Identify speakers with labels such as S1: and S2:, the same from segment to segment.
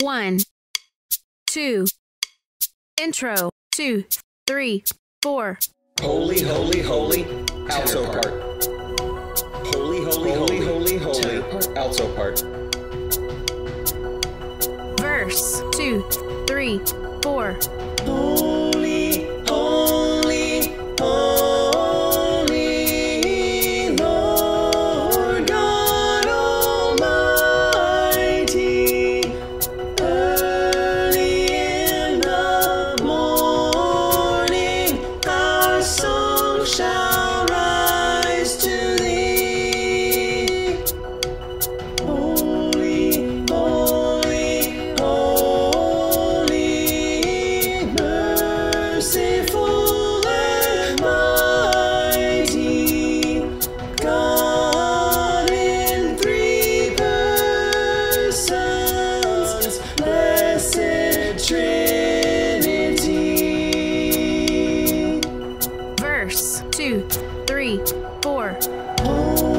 S1: One, two, intro, two, three, four.
S2: Holy, holy, holy, alto part. Holy, holy, holy, holy, holy, alto part.
S1: Verse, two, three, four.
S2: Holy, oh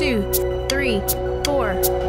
S2: two, three, four.